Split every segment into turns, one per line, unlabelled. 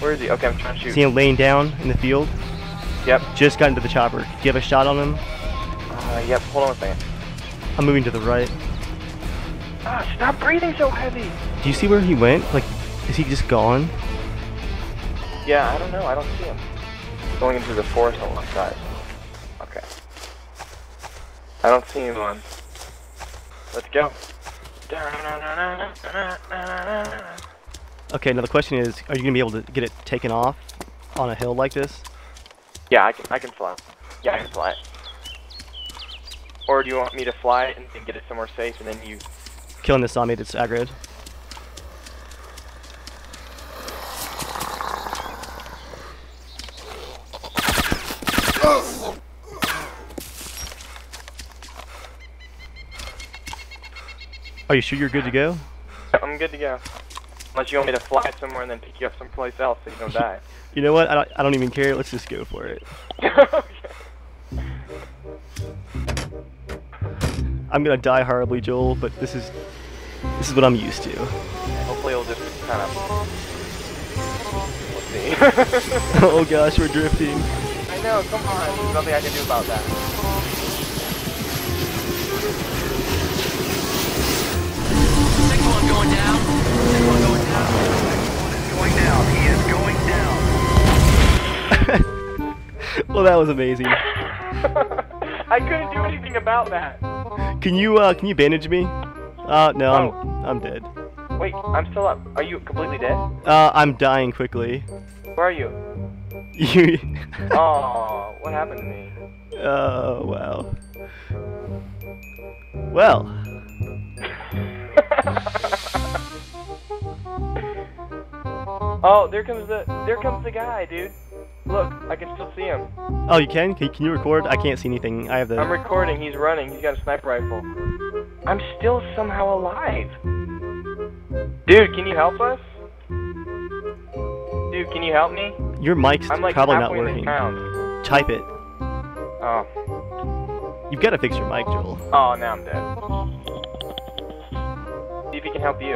Where is he? Okay, I'm trying to shoot.
See him laying down in the field?
Yep.
Just got into the chopper. Do you have a shot on him?
Uh, yep. Hold on a second.
I'm moving to the right.
Ah, stop breathing so heavy.
Do you see where he went? Like, is he just gone?
Yeah, I don't know. I don't see him. Going into the forest on one side. Okay. I don't see him on. Let's go.
Okay, now the question is, are you gonna be able to get it taken off on a hill like this?
Yeah, I can. I can fly. Yeah, I can fly it. Or do you want me to fly it and, and get it somewhere safe, and then you?
Killing this zombie that's aggroed. Are you sure you're good to go?
I'm good to go. Unless you want me to fly somewhere and then pick you up someplace else so you don't die.
You know what? I don't, I don't even care. Let's just go for it. I'm gonna die horribly, Joel, but this is this is what I'm used to.
Hopefully it'll just kind of. We'll see.
oh gosh, we're drifting.
I know. Come on. There's nothing I can do about that.
Well, that was amazing.
I couldn't do anything about that.
Can you uh can you bandage me? Uh no, I'm I'm dead.
Wait, I'm still up. Are you completely dead?
Uh I'm dying quickly.
Where are you?
You
Oh, what happened to me?
Oh wow. Well,
oh, there comes the there comes the guy, dude. Look, I can still see him.
oh you can? Can, can you record? I can't see anything. I have the
I'm recording. He's running. He's got a sniper rifle. I'm still somehow alive. Dude, can you help us? Dude, can you help me?
Your mic's
I'm like
probably not
halfway in the
working. Type it.
Oh,
You've got to fix your mic, Joel.
oh, now I'm dead. See if he can help you.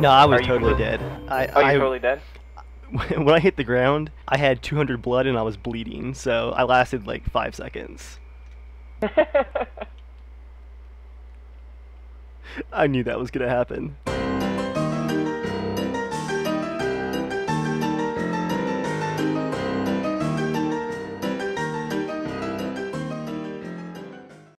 No, I was
Are
totally
good?
dead. I,
Oh, you're
I
totally dead.
when I hit the ground, I had 200 blood and I was bleeding, so I lasted like five seconds. I knew that was gonna happen.